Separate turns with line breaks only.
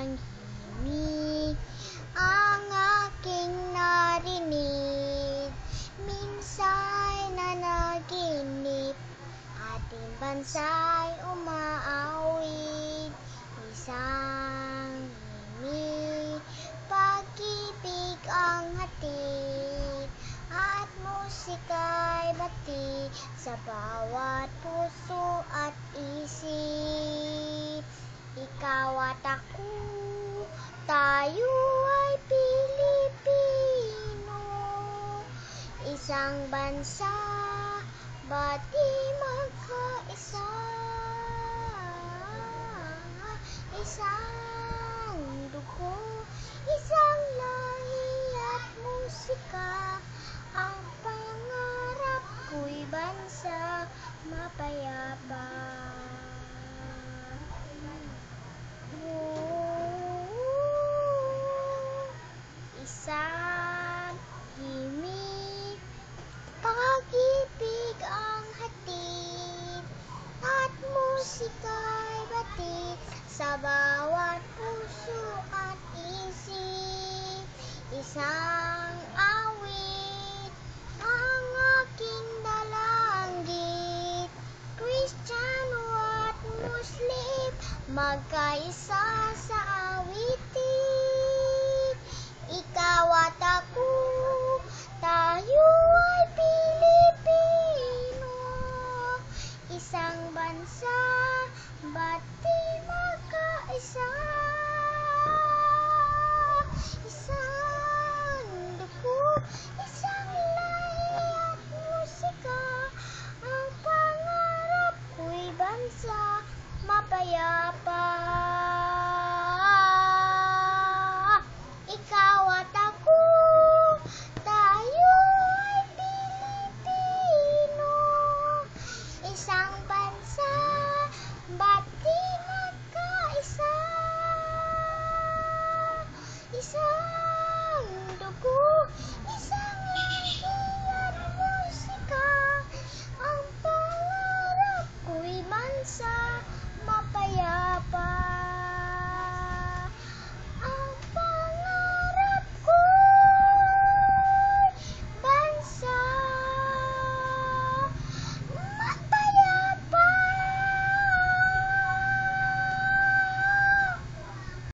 nananahimik ang aking narinig. Minsa'y nanaginip, ating bansa'y umaawit. Isang himig, pag-ibig ang hatid, at musika'y bati sa bawat puso tayo ay Pilipino. Isang bansa, ba't di magkaisa? Isang dugo, isang lahi at musika. Ang pangarap ko'y bansa mapayapa. Batid sa bawat puso at isip. Isang awit, ang aking dalanggit, Kristiyano at Muslim, magkaisa sa awitin.